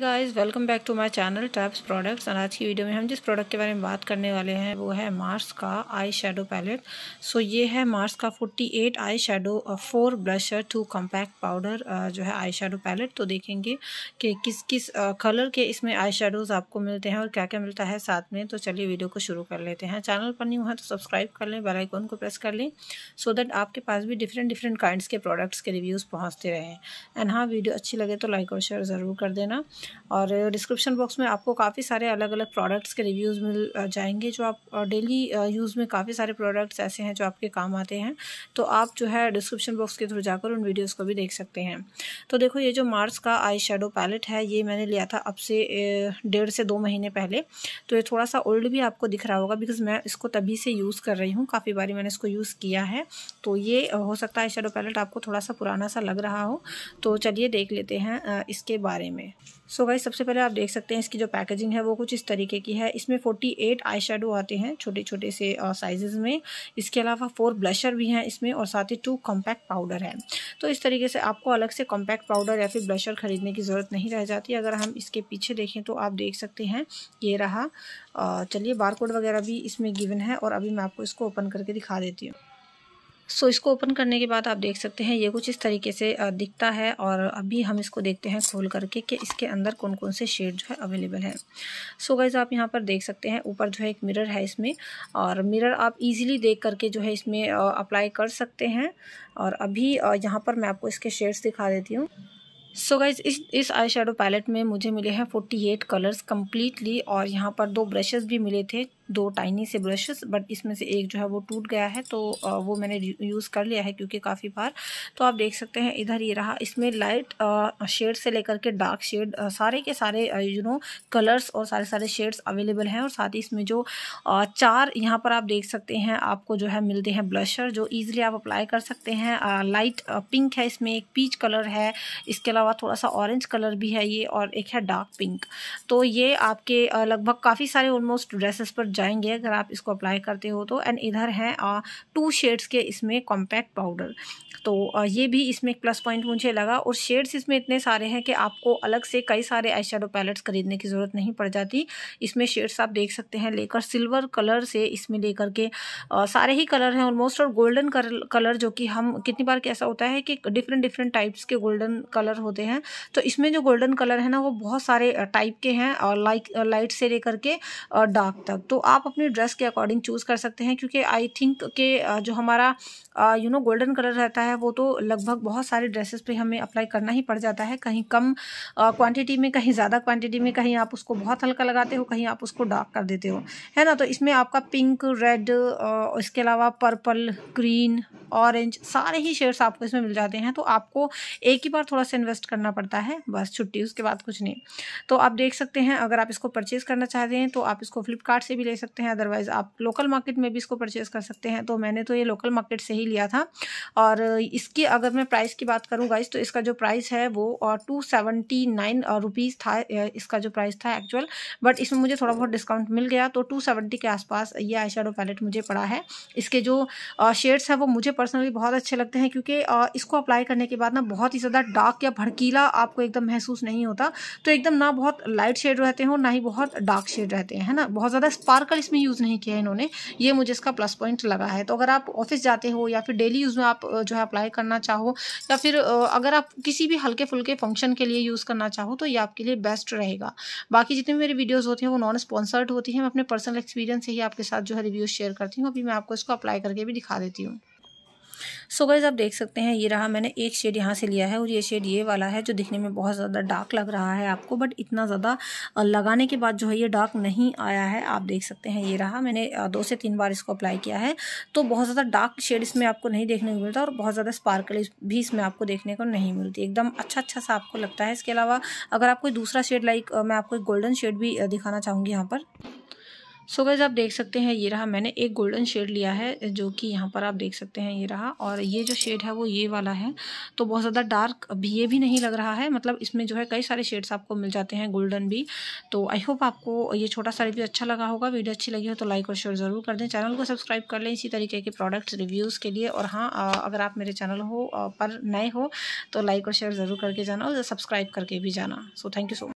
Guys welcome back to my channel taps products और आज की वीडियो में हम जिस प्रोडक्ट के बारे में बात करने वाले हैं, वो है मार्स का आई शेडो पैलेट सो ये है मार्स का 48 eye shadow four blusher two compact powder जो है आई शेडो पैलेट तो देखेंगे कि किस किस कलर के इसमें आई शेडोज़ आपको मिलते हैं और क्या क्या मिलता है साथ में. तो चलिए वीडियो को शुरू कर लेते हैं. चैनल पर नहीं हुआ तो सब्सक्राइब कर लें बेलाइकॉन को प्रेस कर लें सो दैट आपके पास भी डिफरेंट डिफरेंट काइंड्स के प्रोडक्ट्स के रिव्यूज़ पहुँचते रहें. एंड हाँ वीडियो अच्छी लगे तो लाइक और शेयर ज़रूर कर देना. और डिस्क्रिप्शन बॉक्स में आपको काफ़ी सारे अलग अलग प्रोडक्ट्स के रिव्यूज़ मिल जाएँगे जो आप डेली यूज़ में काफ़ी सारे प्रोडक्ट्स ऐसे हैं जो आपके काम आते हैं। तो आप जो है डिस्क्रिप्शन बॉक्स के थ्रू जाकर उन वीडियोज़ को भी देख सकते हैं। तो देखो ये जो मार्स का आई शेडो पैलेट है, ये मैंने लिया था अब से डेढ़ से दो महीने पहले। तो ये थोड़ा सा ओल्ड भी आपको दिख रहा होगा बिकॉज़ मैं इसको तभी से यूज़ कर रही हूँ, काफ़ी बारी मैंने इसको यूज़ किया है। तो ये हो सकता है शेडो पैलेट आपको थोड़ा सा पुराना सा लग रहा हो। तो चलिए देख लेते हैं इसके बारे में। सो so सबसे पहले आप देख सकते हैं इसकी जो पैकेजिंग है, वो कुछ इस तरीके की है। इसमें 48 आई शेडो आते हैं छोटे छोटे से साइजेज़ में। इसके अलावा फोर ब्लशर भी हैं इसमें और साथ ही टू कॉम्पैक्ट पाउडर है। तो इस तरीके से आपको अलग से कॉम्पैक्ट पाउडर या फिर ब्लशर ख़रीदने की ज़रूरत नहीं रह जाती। अगर हम इसके पीछे देखें तो आप देख सकते हैं, ये रहा। चलिए बारकोड वगैरह भी इसमें गिवन है और अभी मैं आपको इसको ओपन करके दिखा देती हूँ। सो इसको ओपन करने के बाद आप देख सकते हैं, ये कुछ इस तरीके से दिखता है और अभी हम इसको देखते हैं खोल करके कि इसके अंदर कौन कौन से शेड जो है अवेलेबल है। सो गाइज़ आप यहाँ पर देख सकते हैं, ऊपर जो है एक मिरर है इसमें और मिरर आप इजीली देख करके जो है इसमें अप्लाई कर सकते हैं और अभी यहाँ पर मैं आपको इसके शेड्स दिखा देती हूँ। सो so गाइज़ इस इस आई शेडो पैलेट में मुझे मिले हैं फोर्टी एट कलर्स कम्प्लीटली और यहाँ पर दो ब्रशेस भी मिले थे दो टाइनी से ब्रशेस बट इसमें से एक जो है वो टूट गया है तो वो मैंने यूज़ कर लिया है क्योंकि काफ़ी बार। तो आप देख सकते हैं, इधर ये रहा। इसमें लाइट शेड से लेकर के डार्क शेड सारे के सारे यू नो कलर्स और सारे सारे शेड्स अवेलेबल हैं। और साथ ही इसमें जो चार यहाँ पर आप देख सकते हैं, आपको जो है मिलते हैं ब्लशर जो ईजिली आप अप्लाई कर सकते हैं। लाइट पिंक है इसमें, एक पीच कलर है, इसके अलावा थोड़ा सा ऑरेंज कलर भी है ये, और एक है डार्क पिंक तो ये आपके लगभग काफ़ी सारे ऑलमोस्ट ड्रेसेस पर जाएँगे अगर आप इसको अप्लाई करते हो तो। एंड इधर हैं टू शेड्स के इसमें कॉम्पैक्ट पाउडर तो ये भी इसमें एक प्लस पॉइंट मुझे लगा। और शेड्स इसमें इतने सारे हैं कि आपको अलग से कई सारे आई पैलेट्स खरीदने की ज़रूरत नहीं पड़ जाती। इसमें शेड्स आप देख सकते हैं लेकर सिल्वर कलर से इसमें लेकर के आ, सारे ही कलर हैं। ऑलमोस्ट और गोल्डन कलर जो कि हम कितनी बार कैसा होता है कि डिफरेंट डिफरेंट टाइप्स के गोल्डन कलर होते हैं। तो इसमें जो गोल्डन कलर है ना वो बहुत सारे टाइप के हैं और लाइक लाइट से लेकर के डार्क तक। तो आप अपनी ड्रेस के अकॉर्डिंग चूज़ कर सकते हैं, क्योंकि आई थिंक के जो हमारा यू नो गोल्डन कलर रहता है, वो तो लगभग बहुत सारे ड्रेसेस पे हमें अप्लाई करना ही पड़ जाता है। कहीं कम क्वांटिटी में, कहीं ज़्यादा क्वांटिटी में कहीं आप उसको बहुत हल्का लगाते हो, कहीं आप उसको डार्क कर देते हो। है ना? तो इसमें आपका पिंक रेड इसके अलावा पर्पल ग्रीन ऑरेंज सारे ही शेड्स आपको इसमें मिल जाते हैं। तो आपको एक ही बार थोड़ा सा इन्वेस्ट करना पड़ता है, बस छुट्टी, उसके बाद कुछ नहीं। तो आप देख सकते हैं, अगर आप इसको परचेज़ करना चाहते हैं तो आप इसको फ्लिपकार्ट से भी ले सकते हैं अदरवाइज़ आप लोकल मार्केट में भी इसको परचेज़ कर सकते हैं। तो मैंने तो ये लोकल मार्केट से ही लिया था। और इसकी अगर मैं प्राइस की बात करूँ गाइस तो इसका जो प्राइस है वो टू सेवेंटी नाइन रुपीज़ था इसका जो प्राइस था एक्चुअल बट इसमें मुझे थोड़ा बहुत डिस्काउंट मिल गया तो टू सेवेंटी के आसपास ये आई पैलेट मुझे पड़ा है। इसके जो शेड्स हैं वो मुझे पर्सनली बहुत अच्छे लगते हैं, क्योंकि इसको अप्लाई करने के बाद ना बहुत ही ज़्यादा डार्क या भड़कीला आपको एकदम महसूस नहीं होता। तो एकदम ना बहुत लाइट शेड रहते हैं और ना ही बहुत डार्क शेड रहते हैं, है ना? बहुत ज़्यादा स्पार्कल इसमें यूज़ नहीं किया है इन्होंने। ये मुझे इसका प्लस पॉइंट लगा है। तो अगर आप ऑफ़िस जाते हो या फिर डेली यूज़ में आप जो है अप्लाई करना चाहो या फिर अगर आप किसी भी हल्के फुल्के फ़ंक्शन के लिए यूज़ करना चाहो तो ये आपके लिए बेस्ट रहेगा। बाकी जितने मेरे वीडियोज़ होती हैं वो नॉन स्पॉन्सर्ड होती हैं। मैं अपने पर्सनल एक्सपीरियंस से ही आपके साथ जो है रिव्यूज़ शेयर करती हूँ। अभी मैं आपको इसको अप्लाई करके भी दिखा देती हूँ। सो गाइज़ आप देख सकते हैं, ये रहा मैंने एक शेड यहाँ से लिया है और ये शेड ये वाला है जो दिखने में बहुत ज़्यादा डार्क लग रहा है आपको बट इतना ज़्यादा लगाने के बाद जो है ये डार्क नहीं आया है। आप देख सकते हैं, ये रहा मैंने दो से तीन बार इसको अप्लाई किया है। तो बहुत ज़्यादा डार्क शेड इसमें आपको नहीं देखने को मिलता और बहुत ज़्यादा स्पार्कल भी इसमें आपको देखने को नहीं मिलती। एकदम अच्छा अच्छा सा आपको लगता है। इसके अलावा अगर आप कोई दूसरा शेड लाइक मैं आपको एक गोल्डन शेड भी दिखाना चाहूँगी यहाँ पर। सो so गैज़ आप देख सकते हैं ये रहा, मैंने एक गोल्डन शेड लिया है, जो कि यहाँ पर आप देख सकते हैं ये रहा, और ये जो शेड है वो ये वाला है। तो बहुत ज़्यादा डार्क भी ये भी नहीं लग रहा है मतलब इसमें जो है कई सारे शेड्स आपको मिल जाते हैं गोल्डन भी। तो आई होप आपको ये छोटा सा रिव्यू अच्छा लगा होगा, वीडियो अच्छी लगी हो तो लाइक और शेयर ज़रूर कर दें। चैनल को सब्सक्राइब कर लें इसी तरीके के प्रोडक्ट्स रिव्यूज़ के लिए, और हाँ अगर आप मेरे चैनल हो पर नए हो तो लाइक और शेयर ज़रूर करके जाना और सब्सक्राइब करके भी जाना। So thank you so